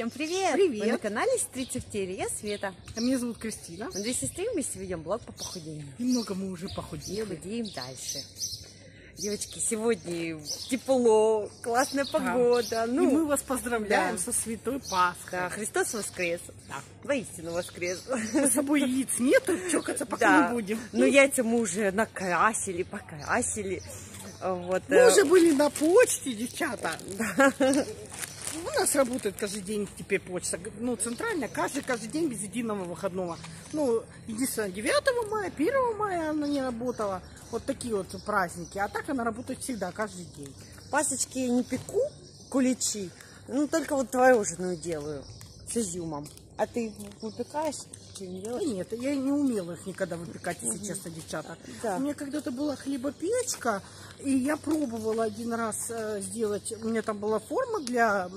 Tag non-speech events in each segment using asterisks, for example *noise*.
Всем привет! Привет! Вы на канале Сестрица в теле. Я Света. А меня зовут Кристина. Мы две сестры вместе ведем блог по похудению. Немного мы уже И похудели. худеем дальше. Девочки, сегодня тепло, классная погода. И Ну, мы вас поздравляем да. со Святой Пасхой. да, Христос воскрес. Да. Воистину воскрес. С собой яиц нету, чокаться пока Да. не будем. Но яйца мы уже накрасили, покрасили. Вот. Мы э, уже были на почте, девчата. *laughs* У нас работает каждый день теперь почта, ну, центральная, каждый, каждый день без единого выходного. Ну, единственное, 9 мая, 1 мая она не работала. Вот такие вот праздники. А так она работает всегда, каждый день. Пасочки я не пеку, куличи, ну только вот творожную делаю с изюмом. А ты выпекаешь? Да делаешь? нет, я не умела их никогда выпекать, если честно, девчата. Да. У меня когда-то была хлебопечка, и я пробовала один раз э, сделать, у меня там была форма для,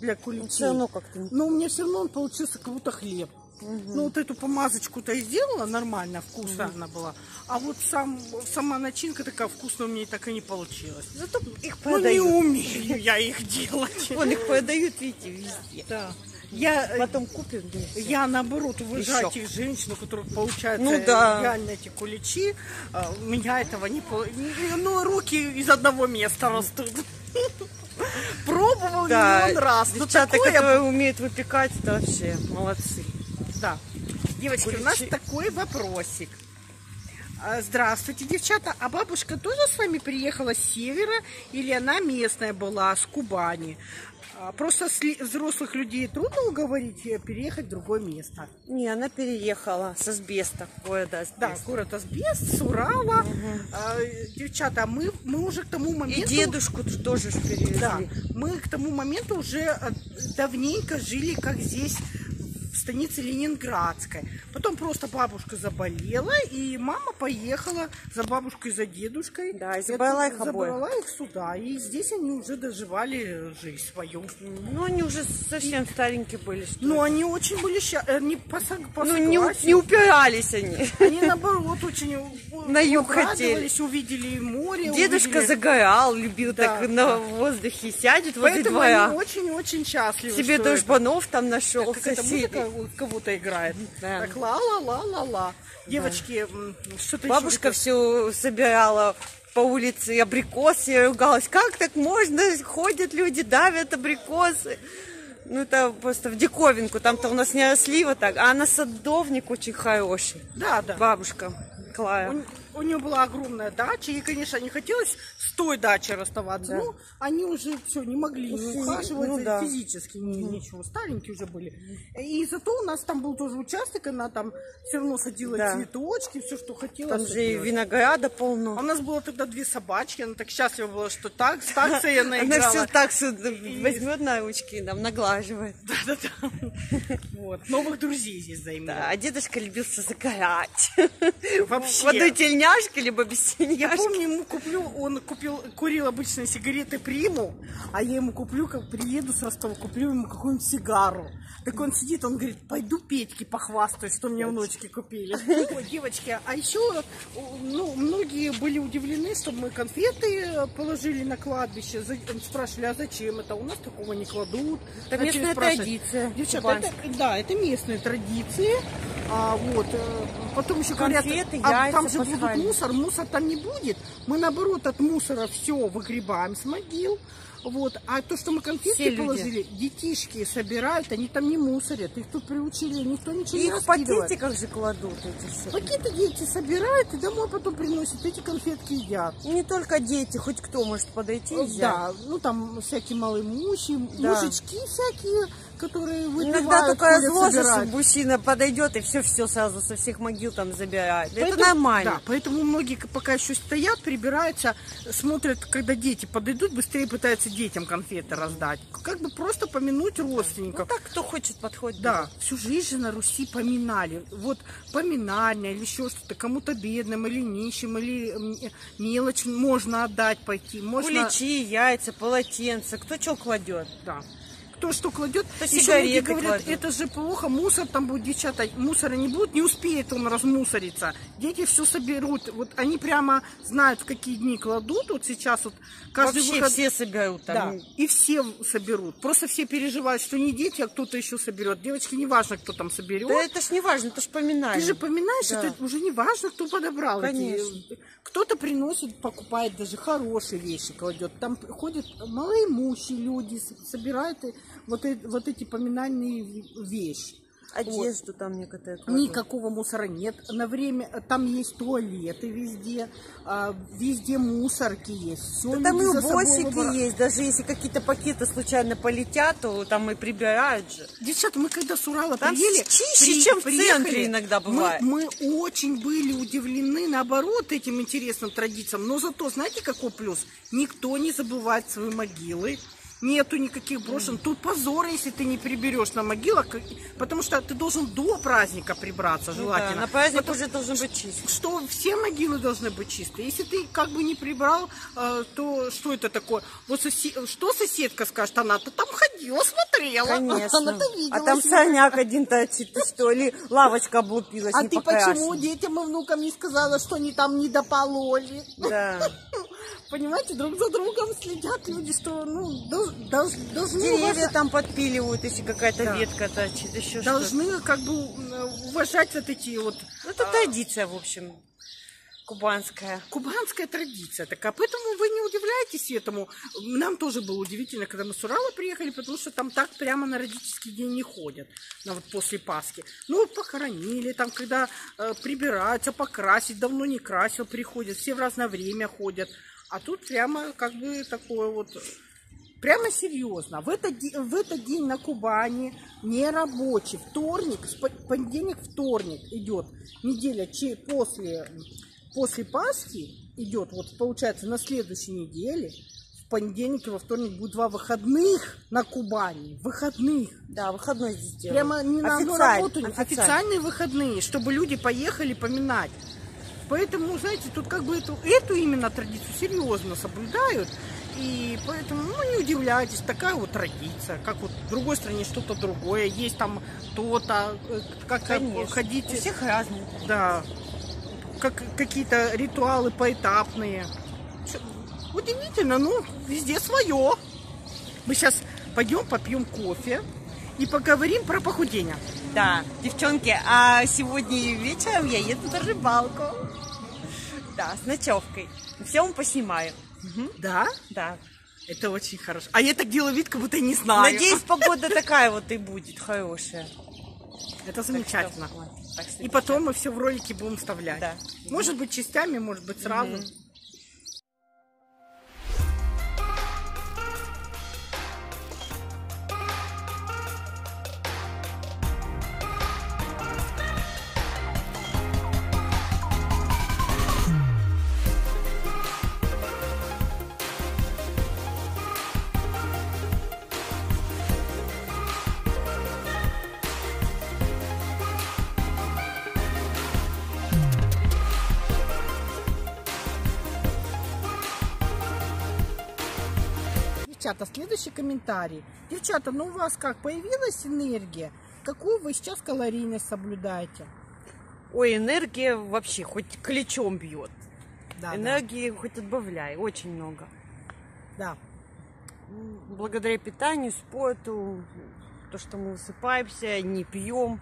для куличей. Все равно как-то Но у меня все равно он получился как будто хлеб. Ну, вот эту помазочку-то я сделала нормально, вкусная она была. А вот сам, сама начинка такая вкусная у меня и так и не получилась. Зато их Ну, не продают. умею я их делать. *laughs* Вон их продают, видите, везде. Да. Я, э, Потом купим. всё. Я наоборот уважаю Еще. тех женщин, у которых получается Ну да. реально эти куличи. А, У меня этого не получилось. Ну, руки из одного места растут. *laughs* Пробовал Да, миллион раз. но девчата, такое- которые умеют выпекать, это вообще молодцы. Да. Девочки, у нас Куличи. такой вопросик. А, Здравствуйте, девчата. А бабушка тоже с вами приехала с севера или она местная была, с Кубани? А, Просто взрослых людей трудно уговорить э, переехать в другое место. Не, она переехала с Асбеста, города Да, Асбест. город Асбест, с Урала. А, девчата, мы, мы уже к тому И моменту... дедушку тоже перевезли. Да, мы к тому моменту уже э, давненько жили, как здесь, в станице Ленинградской. Потом просто бабушка заболела, и мама поехала за бабушкой и за дедушкой. Да, и забрала их обоих. Забрала их сюда. И здесь они уже доживали жизнь свою. Ну, они уже совсем старенькие были, что ли. они очень были счастливы. Они по, Ну, не, не упирались они. Они наоборот очень *laughs* На юг обрадовались, увидели море. Дедушка увидели- загорал, любил Да, так на да. воздухе сядет возле Поэтому двора. очень-очень счастливы. Себе дружбанов там нашел, эта соседей. Кого-то играет. Да. Так ла-ла-ла-ла-ла. Девочки, м, что-то Бабушка еще... все собирала по улице абрикосы, я ругалась, как так можно, ходят люди, давят абрикосы. Ну, это просто в диковинку, там-то у нас не росли вот так, а она садовник очень хороший, Да, да. бабушка Клара. У, у нее была огромная дача, ей, конечно, не хотелось с той дачей расставаться. Да. Ну, они уже все не могли не ухаживать ну да. физически, ни- ничего, старенькие уже были. И зато у нас там был тоже участок, она там все равно садила Да. цветочки, все, что хотела. Там же и винограда А полно. у нас было тогда две собачки, она так счастлива была, что так, с таксой она *laughs* Она играла. все так возьмет на ручки, там, наглаживает. *laughs* Да-да-да. Вот. Новых друзей здесь заимела. Да, а дедушка любился загорать. Вообще. *laughs* В одной тельняшке, либо без Я тельняшки. помню, ему куплю, он купил, курил обычные сигареты Приму, а я ему куплю, как приеду с Ростова, куплю ему какую-нибудь сигару. Так он сидит, он говорит, пойду Петьке похвастаюсь, что мне внучки купили. Ой, девочки, а еще, ну, многие были удивлены, что мы конфеты положили на кладбище. Спрашивали, а зачем это? У нас такого не кладут. Это Начали местная традиция Девчата, это, да, это местные традиции. А, вот, э, потом еще говорят, Конфеты, а там яйца же будут пасхальные. мусор, мусор там не будет. Мы наоборот от мусора все выгребаем с могил. Вот. А то, что мы конфетки Все люди. положили, детишки собирают, они там не мусорят. Их тут приучили, никто ничего не Их в пакетиках же кладут эти все. Пакеты дети собирают и домой потом приносят. Эти конфетки едят. И не только дети, хоть кто может подойти и взять. Да, ну там всякие малоимущие, Да. мужички всякие, которые выпивают, Иногда разложишь, собирают. мужчина подойдет и все-все сразу со всех могил там забирает. Это Поэтому- нормально. Да, поэтому многие пока еще стоят, прибираются, смотрят, когда дети подойдут, быстрее пытаются детям конфеты раздать. Как бы просто помянуть Ну родственников. так, кто хочет, подходит. Да, всю жизнь же на Руси поминали. Вот поминание или еще что-то, кому-то бедным или нищим, или мелочь можно отдать пойти. Можно... Куличи, яйца, полотенца, кто что кладет. Да. Кто что кладет. То Еще люди говорят, кладут. это же плохо, мусор там будет, девчата, мусора не будет, не успеет он размусориться. Дети все соберут. Вот они прямо знают, в какие дни кладут. Вот сейчас вот каждый Вообще выход... все соберут Да, там. и все соберут. Просто все переживают, что не дети, а кто-то еще соберет. Девочки, не важно, кто там соберет. Да это ж не важно, это ж поминание. Ты же поминаешь, Да. это уже не важно, кто подобрал. эти- Конечно. Кто-то приносит, покупает даже хорошие вещи, кладет. Там ходят малоимущие люди, собирают и вот, вот эти поминальные вещи. Одежду там некоторые кладут. Никакого мусора нет. На время там есть туалеты везде, а, везде мусорки есть. Всё Да там и за собой есть, даже если какие-то пакеты случайно полетят, то там и прибирают же. Девчата, мы когда с Урала Там приехали, чище, чем в центре иногда мы- бывает. Мы, очень были удивлены, наоборот, этим интересным традициям. Но зато, знаете, какой плюс? Никто не забывает свои могилы. Нету никаких брошен. Тут позор, если ты не приберешь на могилах, потому что ты должен до праздника прибраться, Ну желательно. да, на праздник Потому уже должен быть чист. что все могилы должны быть чистые. Если ты как бы не прибрал, э, то что это такое? Вот сосе- что соседка скажет? Она-то там ходила, смотрела. Конечно. Она-то видела. А там всё. сорняк один торчит, ты что, или лавочка облупилась, А ты покрашена. почему детям и внукам не сказала, что они там не допололи? Да. Понимаете, друг за другом следят люди, что ну, дол- дол- должны, Деревья уважать, там подпиливают, если какая-то Да. ветка торчит, еще должны как бы э, уважать вот эти вот Ну, это традиция, в общем, кубанская. Кубанская традиция такая, поэтому вы не удивляйтесь этому. Нам тоже было удивительно, когда мы с Урала приехали, потому что там так прямо на родительский день не ходят, на вот после Пасхи. Ну, похоронили, там, когда э, прибираются, покрасить, давно не красил, приходят, все в разное время ходят. А тут прямо как бы такое вот... Прямо серьезно. В этот, в этот день на Кубани не рабочий. Вторник, понедельник, вторник идет. Неделя после, после Пасхи идет, вот получается на следующей неделе, в понедельник и во вторник будет два выходных на Кубани. Выходных. Да, выходной здесь делают. Прямо не на одну работу, официальные выходные, чтобы люди поехали поминать. Поэтому, знаете, тут как бы эту, эту именно традицию серьезно соблюдают. И поэтому, ну, не удивляйтесь, такая вот традиция. Как вот в другой стране что-то другое. Есть там то-то, э, как Конечно. ходить, У всех разные. да, как какие-то ритуалы поэтапные. Удивительно, ну, везде свое. Мы сейчас пойдем попьем кофе и поговорим про похудение. Да, девчонки, а сегодня вечером я еду на рыбалку. Да, с ночевкой. Все вам поснимаю. Да? Да. Это очень хорошо. А я так делаю вид, как будто не знаю. Надеюсь, погода такая вот и будет хорошая. Это Так что, замечательно. так что, И потом мы все в ролике будем вставлять. Да. Может быть частями, может быть сразу. Мгм. Девчата, следующий комментарий. Девчата, ну у вас как, появилась энергия? Какую вы сейчас калорийность соблюдаете? Ой, энергия вообще хоть ключом бьет. Да, Энергии хоть отбавляй, очень много. да. Благодаря питанию, спорту, то, что мы высыпаемся, не пьем,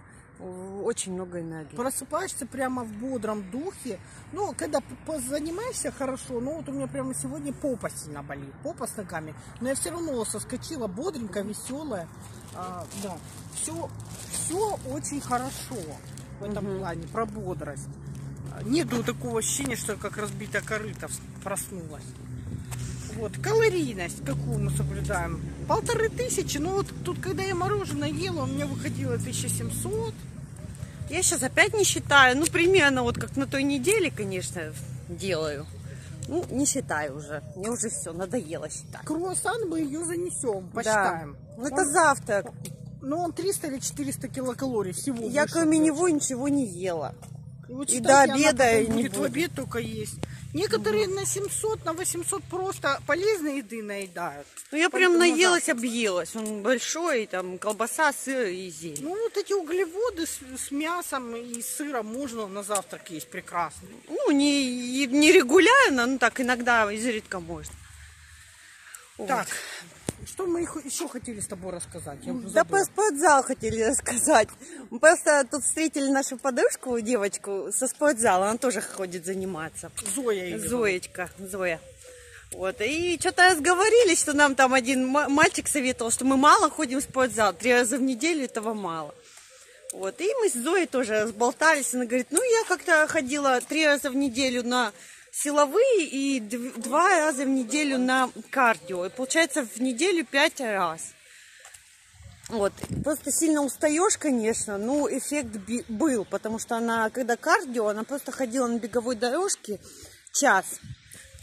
очень много энергии. Просыпаешься прямо в бодром духе. Ну, когда позанимаешься хорошо, ну вот у меня прямо сегодня попа сильно болит, попа с ногами. Но я все равно соскочила бодренько, веселая. А, да, все, все очень хорошо в этом Мгм. плане, про бодрость. А, Нету такого ощущения, что как разбитая корыта проснулась. Вот, калорийность, какую мы соблюдаем? Полторы тысячи, ну вот тут, когда я мороженое ела, у меня выходило 1700. Я сейчас опять не считаю, ну, примерно вот как на той неделе, конечно, делаю. Ну, не считаю уже, мне уже все, надоело считать. Круассан мы ее занесем, посчитаем. Да. Ну, это Он- завтрак. Ну, он 300 или 400 килокалорий всего. Я кроме него ничего не ела. И, вот и до обеда не будет в будет. обед только есть. Некоторые на 700, на 800 просто полезной еды наедают. Ну, я прям Поэтому наелась, завтрак. объелась. Он большой, там колбаса, сыр и зелень. Ну, вот эти углеводы с, с мясом и сыром можно на завтрак есть прекрасно. Ну, не, не регулярно, ну так иногда изредка можно. Вот. Что мы еще хотели с тобой рассказать? Я Да про спортзал хотели рассказать. Мы просто тут встретили нашу подружку, девочку со спортзала. Она тоже ходит заниматься. Зоя ее. Зоечка, Зоя. Вот, и что-то разговорились, что нам там один ма- мальчик советовал, что мы мало ходим в спортзал, три раза в неделю этого мало. Вот, и мы с Зоей тоже разболтались, она говорит, ну, я как-то ходила три раза в неделю на силовые и дв- два раза в неделю на кардио, и получается в неделю пять раз. Вот, просто сильно устаешь, конечно, но эффект был, потому что она, когда кардио, она просто ходила на беговой дорожке час.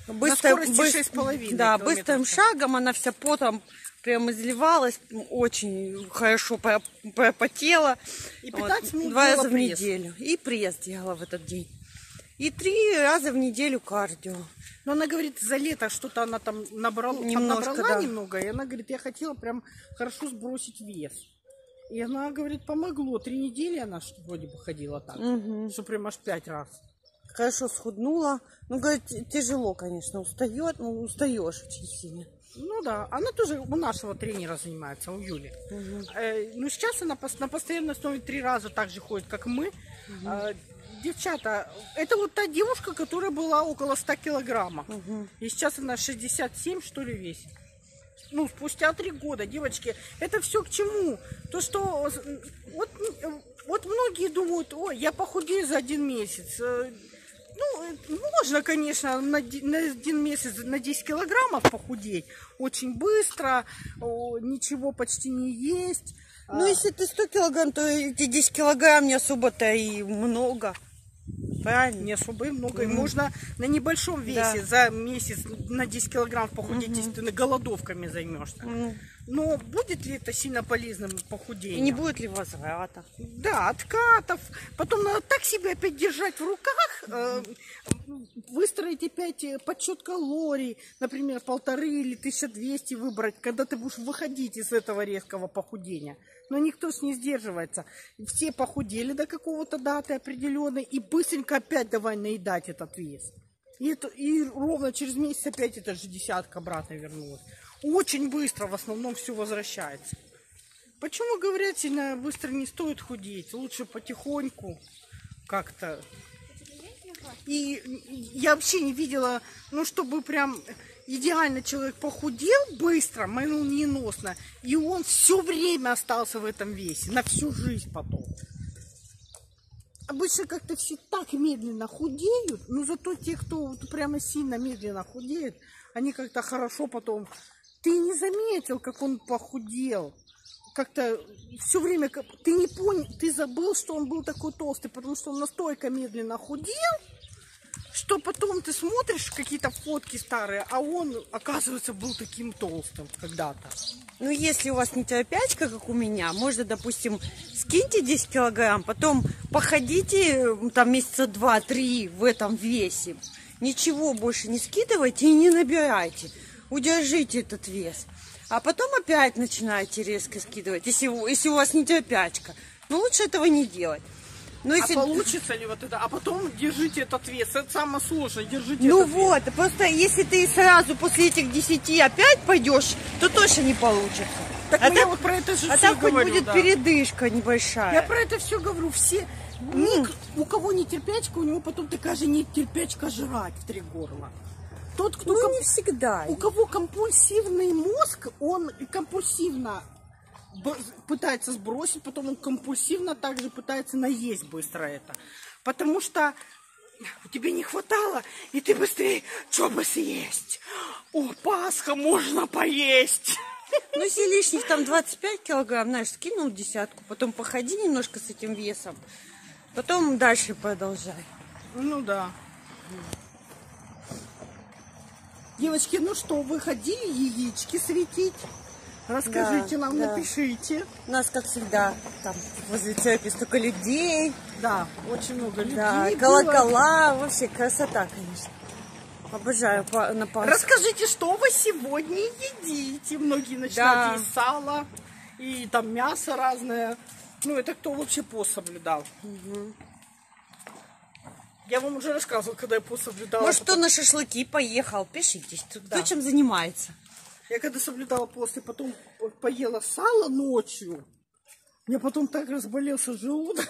скорости быс- 6,5 Да, километров быстрым шагом она вся потом прям изливалась, очень хорошо про- пропотела. И 15 минут Два раза в пресс. неделю. И пресс делала в этот день. И три раза в неделю кардио. Но она говорит, за лето что-то она там набрала, там Немножко, набрала да. немного, и она говорит, я хотела прям хорошо сбросить вес. И она говорит, помогло. Три недели она что вроде бы ходила так, что прям аж пять раз. Хорошо схуднула. Ну, говорит, тяжело, конечно, устает, ну, устаешь очень сильно. Ну да, она тоже у нашего тренера занимается, у Юли. Э, ну сейчас она на постоянной основе три раза так же ходит, как мы. Э, девчата, это вот та девушка, которая была около 100 килограммов. И сейчас она 67, что ли, весит. Ну, спустя три года, девочки, это все к чему? То, что вот, вот многие думают, ой, я похудею за один месяц. Э, Ну, э, можно, конечно, на, на один месяц на 10 килограммов похудеть. Очень быстро, о, ничего почти не есть. Ну, если ты 100 килограмм, то эти 10 килограмм не особо-то и много. Правильно? Не особо и много. И можно на небольшом весе Да. за месяц на 10 килограмм похудеть, если ты на голодовками займешься. Ну, Но будет ли это сильно полезным и похудением? не будет ли возврата? Да, откатов. Потом надо так себя опять держать в руках, э, выстроить опять э, подсчет калорий, например, полторы или 1200 выбрать, когда ты будешь выходить из этого резкого похудения. Но никто ж не сдерживается. Все похудели до какого-то даты определенной и быстренько опять давай наедать этот вес. И, это, и ровно через месяц опять эта же десятка обратно вернулась. Очень быстро в основном все возвращается. Почему говорят, сильно быстро не стоит худеть? Лучше потихоньку как-то. И я вообще не видела, ну, чтобы прям идеально человек похудел быстро, молниеносно, и он все время остался в этом весе, на всю жизнь потом. Обычно как-то все так медленно худеют, но зато те, кто вот прямо сильно медленно худеет, они как-то хорошо потом... Ты не заметил, как он похудел. Как-то все время... Ты не понял, ты забыл, что он был такой толстый, потому что он настолько медленно худел, что потом ты смотришь какие-то фотки старые, а он, оказывается, был таким толстым когда-то. Ну, если у вас не терпячка, как у меня, можно, допустим, скиньте 10 килограмм, потом походите там месяца 2-3 в этом весе. Ничего больше не скидывайте и не набирайте. Удержите этот вес. А потом опять начинаете резко скидывать, если, если у вас не терпячка. Но лучше этого не делать. Но если... А получится ли вот это? А потом держите этот вес. Это самое сложное. Держите Ну этот вес. вот, просто если ты сразу после этих 10 опять пойдешь, то точно не получится. Так а ну, я так, вот про это же а всё так хоть говорю, будет да. передышка небольшая. Я про это все говорю. Все, ник- у кого не терпячка, у него потом такая же не терпячка жрать в три горла. Тот, кто Ну, не всегда. у кого компульсивный мозг, он компульсивно пытается сбросить, потом он компульсивно также пытается наесть быстро это. Потому что тебе не хватало, и ты быстрее, что бы съесть? О, Пасха, можно поесть! Ну, если лишних там 25 килограмм, знаешь, скинул десятку, потом походи немножко с этим весом, потом дальше продолжай. Ну да. Девочки, ну что, вы ходили яички светить? Расскажите Да, нам, да. напишите. У нас, как всегда, там возле церкви столько людей, Да, очень много людей да, было. колокола, вообще красота, конечно. Обожаю на Пасху. Расскажите, что вы сегодня едите? Многие начинают Да. есть сало и там мясо разное. Ну, это кто вообще пост соблюдал? Я вам уже рассказывала, когда я пост соблюдала. Может, кто потом- на шашлыки поехал? Пишите, кто Да. чем занимается. Я когда соблюдала пост и потом поела сало ночью, мне потом так разболелся желудок.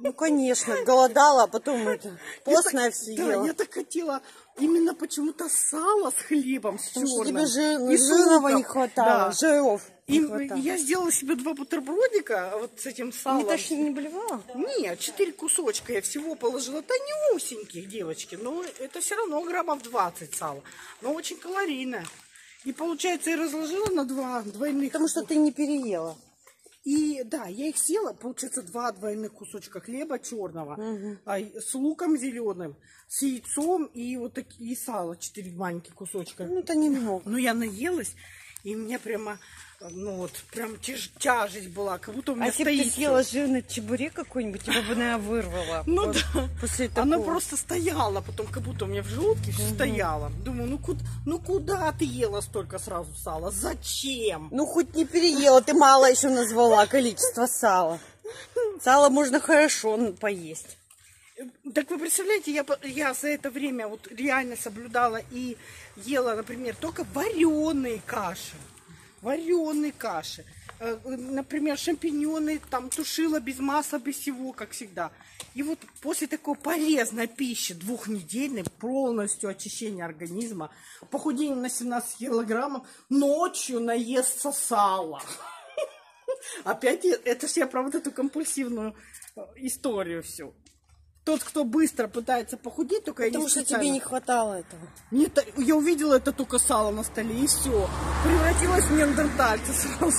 Ну, конечно, голодала, а потом это, постное Я так- все Да, ела. я так хотела именно почему-то сало с хлебом, с Потому что черным. тебе жир- жирного не хватало, Да. жиров И я сделала себе два бутербродика вот с этим салом. Не тошни- не блевала? Нет, четыре кусочка я всего положила. Тонюсеньких, девочки. Но это все равно граммов 20 сала. Но очень калорийное. И получается, я разложила на два двойных. Потому что ты не переела. И да, я их съела, получается, два двойных кусочка хлеба черного, а, и с луком зеленым, с яйцом и вот такие и сало, четыре маленьких кусочка. Ну, это немного. Ну, я наелась, и мне прямо, ну вот, прям тяж- тяжесть была, как будто у меня А если бы ты стоит съела жирный чебурек какой-нибудь, тебя бы, наверное, вырвало. *laughs* Ну Вот да. После такого. Она просто стояла, потом как будто у меня в желудке все стояло. Думаю, ну, куда, ну куда ты ела столько сразу сала? Зачем? Ну, хоть не переела, ты мало еще назвала количество сала. Сало можно хорошо поесть. Так вы представляете, я, я за это время вот реально соблюдала и ела, например, только вареные каши. Вареные каши. Э, э, Например, шампиньоны там тушила без масла, без всего, как всегда. И вот после такой полезной пищи, двухнедельной, полностью очищения организма, похудение на 17 килограммов, ночью наестся сало. *laughs* Опять я- это я про вот эту компульсивную э, историю всю. Тот, кто быстро пытается похудеть, только я Потому не что специально. тебе не хватало этого. Нет, я увидела это только сало на столе, и все. Превратилась в неандертальца сразу.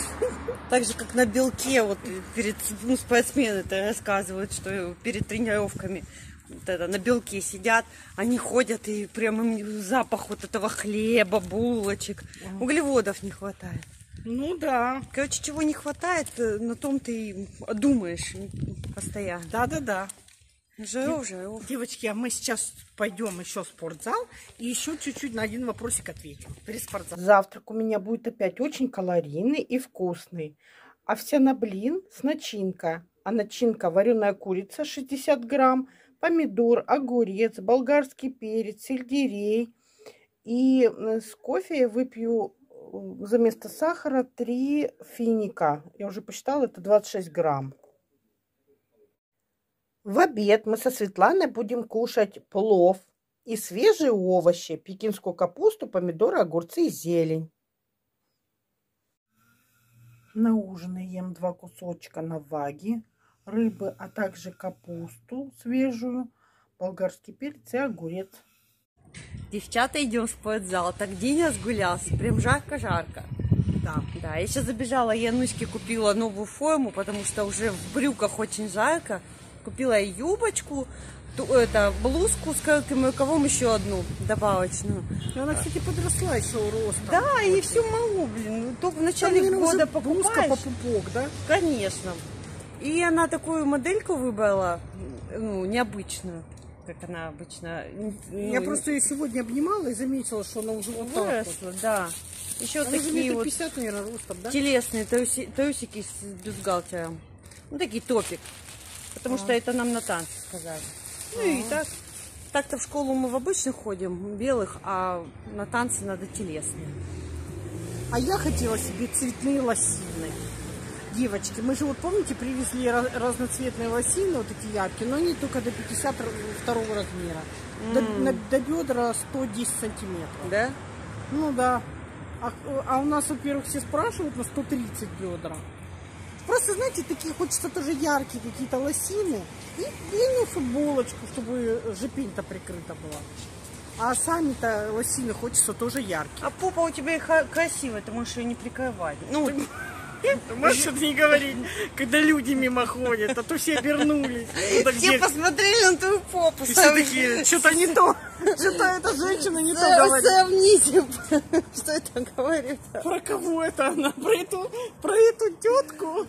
Так же, как на белке, вот перед ну, спортсмены это рассказывают, что перед тренировками вот это, на белке сидят, они ходят и прям им запах вот этого хлеба, булочек. Углеводов не хватает. Ну да. Короче, чего не хватает, э, на том ты думаешь постоянно. Да-да-да. Жиров, жиров. Девочки, а мы сейчас пойдем еще в спортзал и еще чуть-чуть на один вопросик ответим. Перед спортзалом. Завтрак у меня будет опять очень калорийный и вкусный. Овсяный блин с начинкой. А начинка вареная курица 60 грамм, помидор, огурец, болгарский перец, сельдерей. И с кофе я выпью э, за место сахара 3 финика. Я уже посчитала, это 26 грамм. В обед мы со Светланой будем кушать плов и свежие овощи, пекинскую капусту, помидоры, огурцы и зелень. На ужин ем два кусочка наваги, рыбы, а также капусту свежую, болгарский перец и огурец. Девчата, идем в спортзал. Так день разгулялся. Прям жарко-жарко. Да. Да, я сейчас забежала, я Нуське купила новую форму, потому что уже в брюках очень жарко. Купила юбочку, это, блузку с коротким рукавом, еще одну добавочную. Она, кстати, подросла еще ростом. Да, и все могу, блин. Ну, Только в Там, начале уже года блузка покупаешь. по пупок, да? Конечно. И она такую модельку выбрала, ну, необычную, как она обычно. ну, Я просто ее сегодня обнимала и заметила, что она уже вот так вот. выросла, да. Еще Она такие вот пятьдесят, наверное, ростом, да? телесные трусики с бюстгальтером. Ну, такие топик. Потому что это нам на танцы сказали. Ну и так. Так-то в школу мы в обычных ходим, белых, а на танцы надо телесные. А я хотела себе цветные лосины. Девочки, мы же вот помните, привезли разноцветные лосины, вот эти яркие, но они только до 52 размера. До, на- до бедра 110 сантиметров. Да? Ну да. А, а у нас, во-первых, все спрашивают на 130 бедра. Просто, знаете, такие хочется тоже яркие какие-то лосины и длинную футболочку, чтобы жопень-то прикрыта была. А сами-то лосины хочется тоже яркие. А попа у тебя красивая, ты можешь ее не прикрывать. Ну, Можешь что-то не говорить, когда люди мимо ходят, а то все обернулись. Ну, все посмотрели на твою попу. И все такие, что-то не то. Что-то эта женщина не то говорит. Сравните, *laughs* что это говорит. Про кого это она? Про эту, про эту тетку?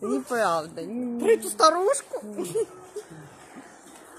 Неправда. Про эту старушку?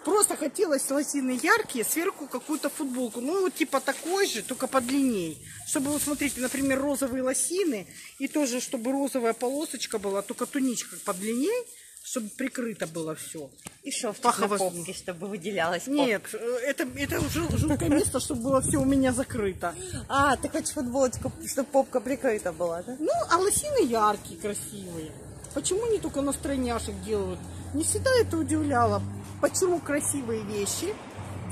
Просто хотелось лосины яркие, сверху какую-то футболку. Ну, вот типа такой же, только подлинней. Чтобы, вот смотрите, например, розовые лосины. И тоже, чтобы розовая полосочка была, только туничка подлинней, чтобы прикрыто было все. И шов на попке, чтобы выделялась Нет, э, это, это жу- жуткое место, чтобы было все у меня закрыто. А, ты хочешь футболочку, чтобы попка прикрыта была, да? Ну, а лосины яркие, красивые. Почему не только на стройняшек делают? Не всегда это удивляло. Почему красивые вещи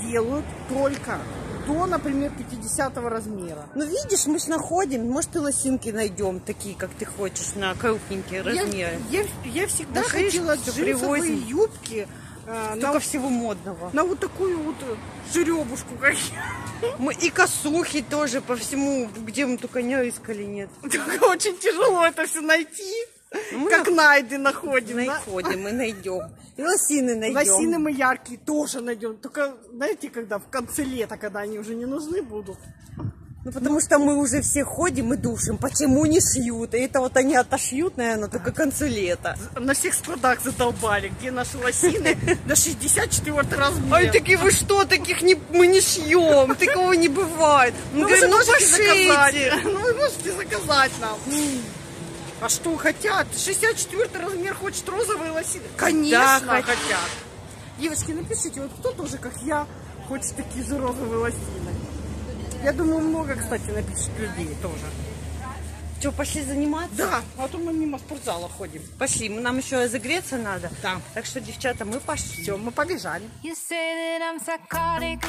делают только до, например, 50 размера? Ну, видишь, мы ж находим, может, и лосинки найдем, такие, как ты хочешь, на крупненькие Я, размеры. я, я всегда Да, шишки хотела джинсовые привозим. юбки э, Столько на, всего модного. на вот такую вот э, жеребушку, как я. Мы и косухи тоже по всему, где мы только не рыскали, нет. Только Очень тяжело это все найти. Мы как найды находим. да? Находим и найдем. И лосины найдем. Лосины мы яркие тоже найдем. Только, знаете, когда в конце лета, когда они уже не нужны будут. Ну, потому что мы уже все ходим и душим. Почему не шьют? И это вот они отошьют, наверное, только к концу лета. На всех складах задолбали, где наши лосины на 64 размер. Ай, такие, вы что, таких не, мы не шьем, такого не бывает. Мы Ну, говорим, ну можете заказать. пошейте. *laughs* Ну, вы можете заказать нам. А что хотят? 64 размер хочет розовые лосины? Конечно, Да, хотят. Девочки, напишите, вот кто тоже, как я, хочет такие же розовые лосины. Я думаю, много, кстати, напишет людей тоже. Что, пошли заниматься? Да, а то мы мимо спортзала ходим. Пошли, мы- нам еще разогреться надо. Да. Так что, девчата, мы пошли. Все, мы побежали. You say that I'm psychotic,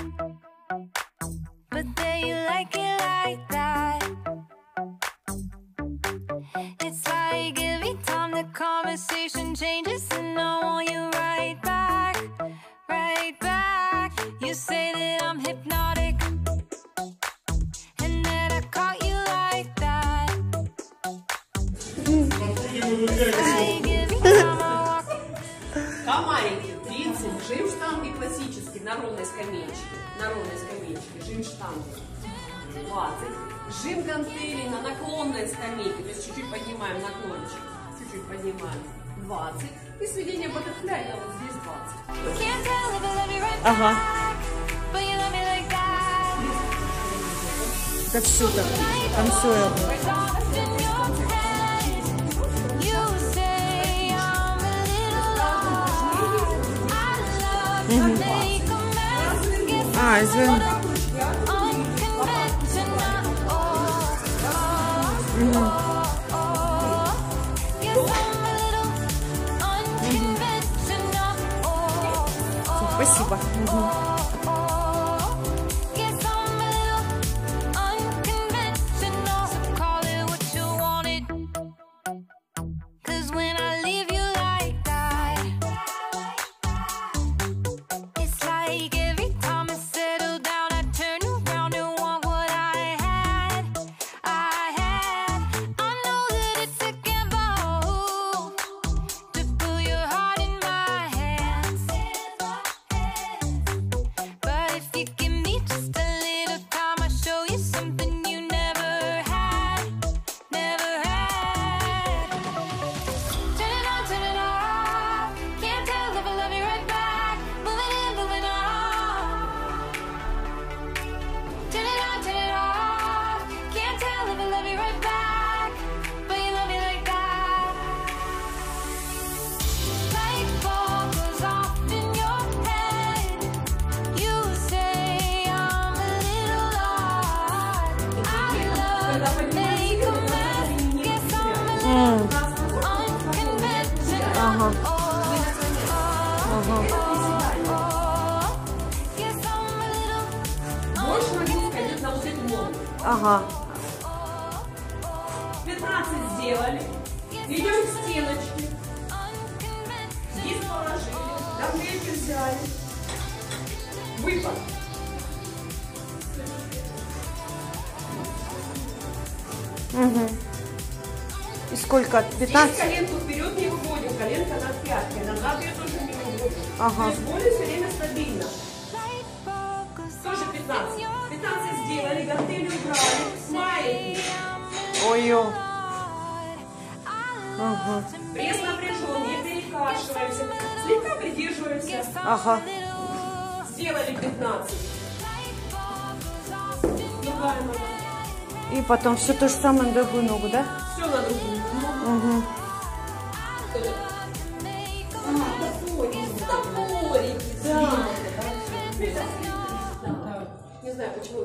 but then you like it like that. The conversation changes, and I want you right back, right back. You say that I'm hypnotic, and that I caught you like that. It's like every time I walk Комарики 30, жим-штанги классические на ровной скамеечке. На ровной скамеечке жим-штанги 20. Жим гантели на наклонной скамейке, то есть чуть-чуть поднимаем наклончик, чуть-чуть поднимаем 20. И сведение баттерфляя вот здесь 20. Can't tell if I love you right Ага. Так все так. Soft in your head, you do batismo Ага. 15 сделали. Идем к стеночке. Здесь положили. Давление взяли. Выпад. И сколько? Здесь 15? коленку вперед не выводим, коленка над пяткой. Назад ее тоже не выводим. Ага. Ой-ё. Пресс напряжен, не перекашиваемся. Слегка придерживаемся. Ага. Сделали 15. Другая нога. И потом все то же самое на другую ногу, да? Все на другую. Угу. Топорики, да. Не знаю, почему.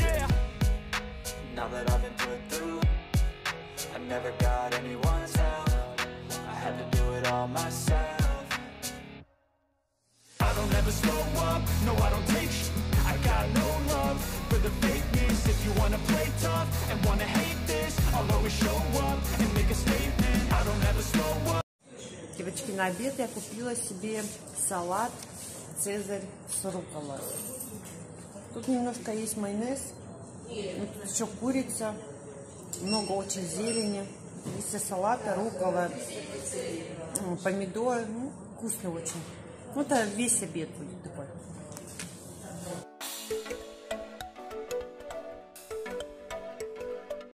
now that I've been put through I never got anyone's help I had to do it all myself I don't ever slow up, no I don't take sh- I got no love for the fakeness If you wanna play tough and wanna hate this I'll always show up and make a statement I don't ever slow up Девочки, на обед я купила себе салат Цезарь с рукколой. Тут немножко есть майонез, тут еще курица, много очень зелени, листья салата, руккола, м, помидоры, ну, вкусно очень. Ну, это весь обед будет такой.